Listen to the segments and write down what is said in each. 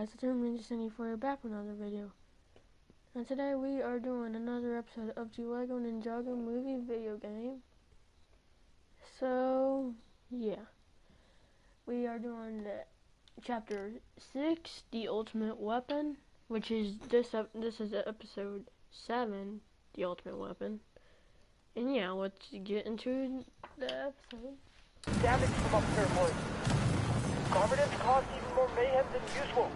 guys, it's Ninja Cindy for back with another video. And today we are doing another episode of the Lego Ninjago movie video game. So, yeah. We are doing the chapter 6, The Ultimate Weapon, which is this this is episode 7, The Ultimate Weapon. And yeah, let's get into the episode. damage from up there, boys. Garmadon's caused even more mayhem than usual.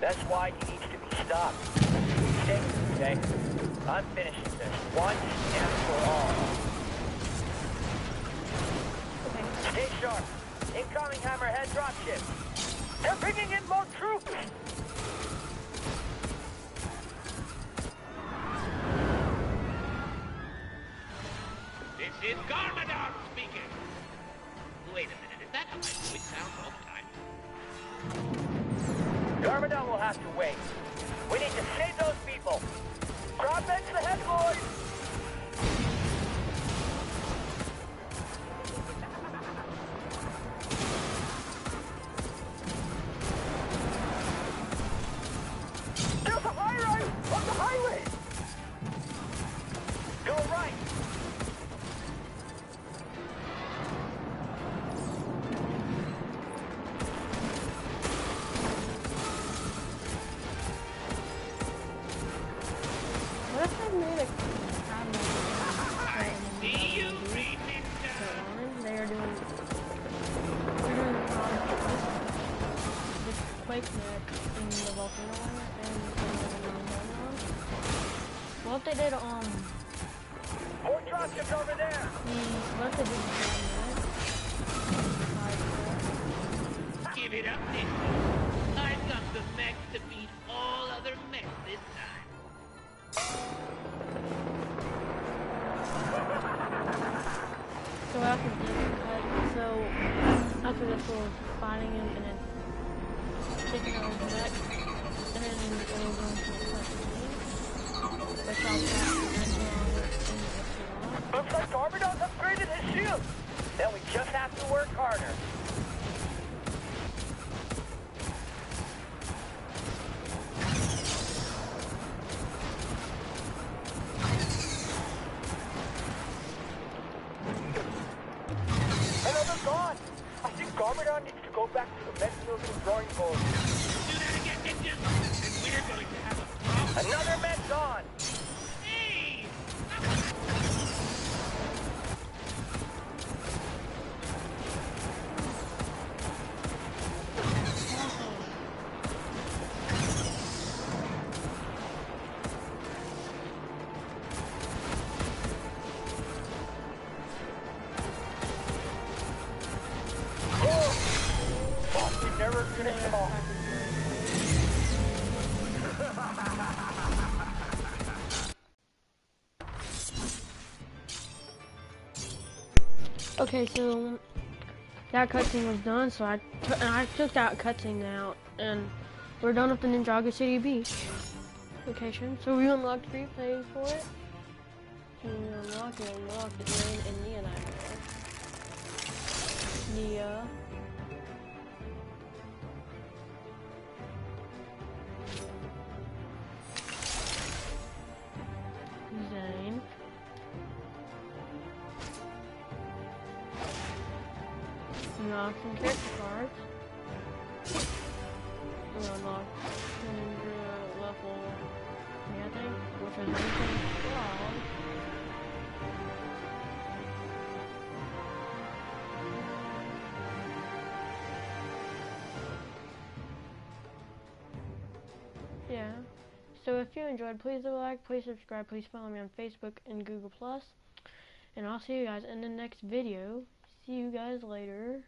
That's why he needs to be stopped. Stay, stay. I'm finishing this once and for all. Okay. Stay sharp. Incoming Hammerhead dropship. They're bringing in more troops. This is Garmadon speaking. Wait a minute, is that how my voice sounds all the time? Garmadon will have to wait. We need to save those people. In the volcano one and the volcano. What if they did um over there. the what if they did the Give it up, ninja. I've got the mech to beat all other mechs this time. So after this, so after this, we're fighting him taking his neck, and then Looks like upgraded his shield. Then we just have to work harder. I think Garmadon needs to go back to the mech building drawing board. Do that again, and we're going to have a problem. Another mech gone. Okay, so that cutscene was done, so I, I took that cutscene out, and we're done with the Ninjago City Beach location. So we unlocked free plays for it. So we unlocked and unlocked it, and Nya and I. Nya. Unlock some character cards. We unlocked Ninja level three, I think, which is strong. Yeah. So if you enjoyed, please leave a like, please subscribe, please follow me on Facebook and Google Plus, and I'll see you guys in the next video. See you guys later.